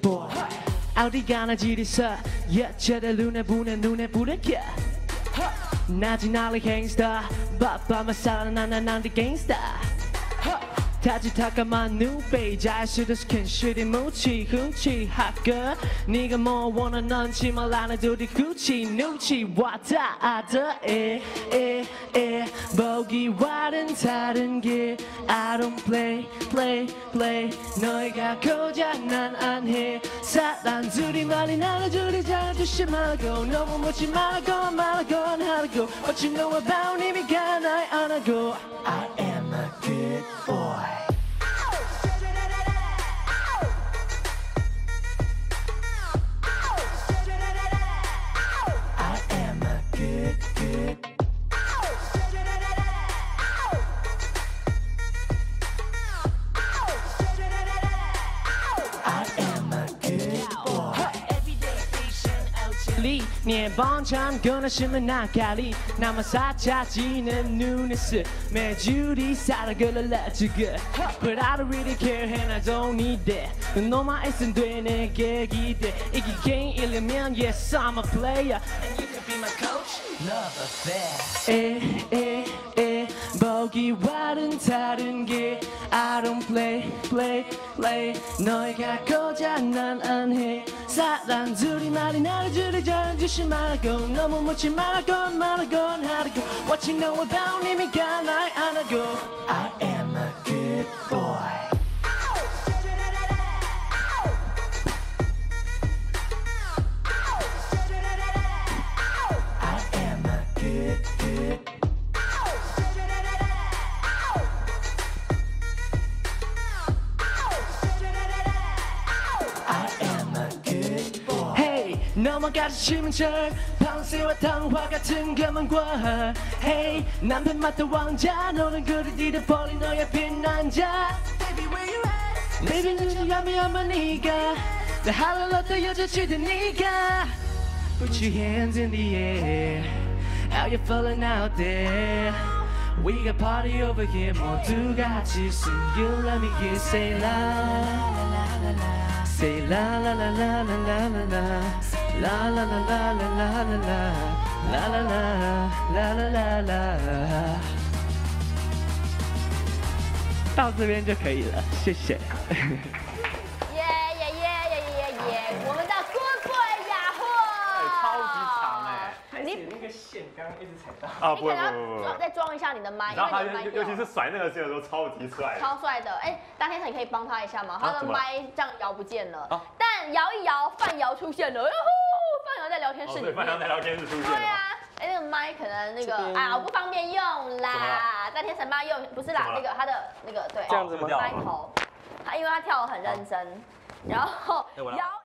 boy. 어디 가나 지리사. 예체대 눈에 보내 눈에 부르게 나지 나를 갱스타 바빠 마사나 나나 난디 갱스타 지타까만 눈빼 자수도 스킨 슈리 무치 훔치 핫걸 네가 뭐 원하는지 말 안해 둘이 굳이 눈치 왔다 아다 에에에. 보기와는 다른 길. I don't play play play. 너희가 고장난 안해. 사람 둘이 말이 나를 둘이 잘해주지 말고. 너무 묻지 말고 말고 하라고. What you know about 이미가 날 안하고. I am a good 네 번전 But I don't really care and I don't need it 너만 애쓴 돼 내게 기대 이게 게임 일리면 yes I'm a player. And you can be my coach, love affair. 에에에 보기와는 다른 게 I don't play, play, play 너희가 고장난 안해 사람들이 말이 나를 줄이 잘해주지 말고 너무 묻지 말고 말고 하라고 What you know about 이미가 날 안하고 I am a good boy I am a good, good 넘어가지 심장 방새와 당화 같은 감언과 Hey, 남편 맡아 왕자 너는 그를 잃어버린 너의 빛난 자 Baby, where you at? Baby, 눈이 가면 네가 나 하늘 어떤 여자 치든 네가 Put your hands in the air How you feeling out there? We got party over here 모두 같이 sing you let me hear say la la la la la Say la la la la la la la La la la la la la la la La la la la la la la 到这边就可以了，谢谢。耶耶耶耶耶耶耶！我们的 Good Boy 雅货超级，长哎。你那个线刚刚一直踩到。啊，你不会可能要不会不再装一下你的麦，然后他尤尤其是甩那个线的时候超级帅。超帅的。哎，大天成，你可以帮他一下吗？他的麦这样摇不见了啊，但摇一摇，范瑶出现了，哟呼，范瑶在聊天对，范阳在面。聊天室出现了。对啊，哎，那个麦可能那个啊，我不方便用啦。在天神妈用，不是啦那个他的那个对，这样子吗麦头，他因为他跳的很认真，然后哎我来摇。